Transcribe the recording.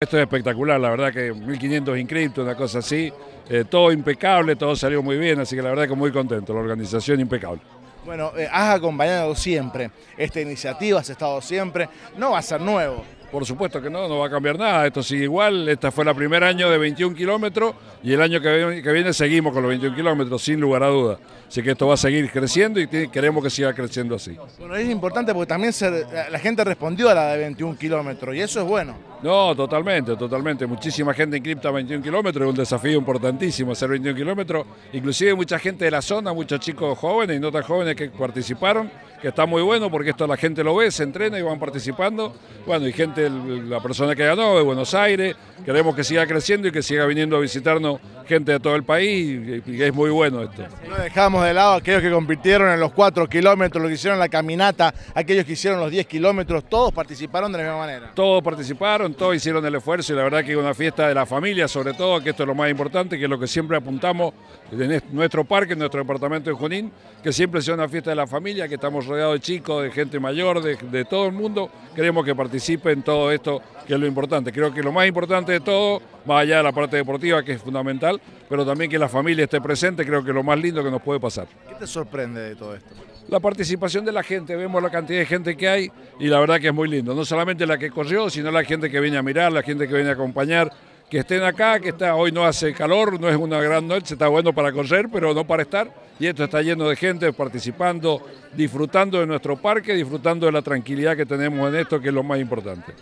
Esto es espectacular, la verdad que 1500 inscritos, una cosa así, eh, todo impecable, todo salió muy bien, así que la verdad que muy contento, la organización impecable. Bueno, eh, has acompañado siempre esta iniciativa, has estado siempre, no va a ser nuevo. Por supuesto que no, no va a cambiar nada, esto sigue igual, este fue el primer año de 21 kilómetros y el año que viene, seguimos con los 21 kilómetros, sin lugar a dudas. Así que esto va a seguir creciendo y queremos que siga creciendo así. Bueno, es importante porque también la gente respondió a la de 21 kilómetros y eso es bueno. No, totalmente, totalmente. Muchísima gente inscripta a 21 kilómetros, es un desafío importantísimo hacer 21 kilómetros. Inclusive mucha gente de la zona, muchos chicos jóvenes y no tan jóvenes que participaron, que está muy bueno porque esto la gente lo ve, se entrena y van participando. Bueno, y gente, la persona que ganó de Buenos Aires, queremos que siga creciendo y que siga viniendo a visitarnos gente de todo el país y es muy bueno esto. No dejamos de lado a aquellos que compitieron en los 4 kilómetros, los que hicieron la caminata, aquellos que hicieron los 10 kilómetros, todos participaron de la misma manera. Todos participaron, todos hicieron el esfuerzo y la verdad que es una fiesta de la familia, sobre todo, que esto es lo más importante, que es lo que siempre apuntamos en nuestro parque, en nuestro departamento de Junín, que siempre sea una fiesta de la familia, que estamos rodeados de chicos, de gente mayor, de, de todo el mundo, queremos que participe en todo esto, que es lo importante. Creo que lo más importante de todo, más allá de la parte deportiva, que es fundamental, pero también que la familia esté presente, creo que es lo más lindo que nos puede pasar. ¿Qué te sorprende de todo esto? La participación de la gente, vemos la cantidad de gente que hay y la verdad que es muy lindo, no solamente la que corrió, sino la gente que viene a mirar, la gente que viene a acompañar, que estén acá, que está, hoy no hace calor, no es una gran noche, está bueno para correr, pero no para estar, y esto está lleno de gente participando, disfrutando de nuestro parque, disfrutando de la tranquilidad que tenemos en esto, que es lo más importante.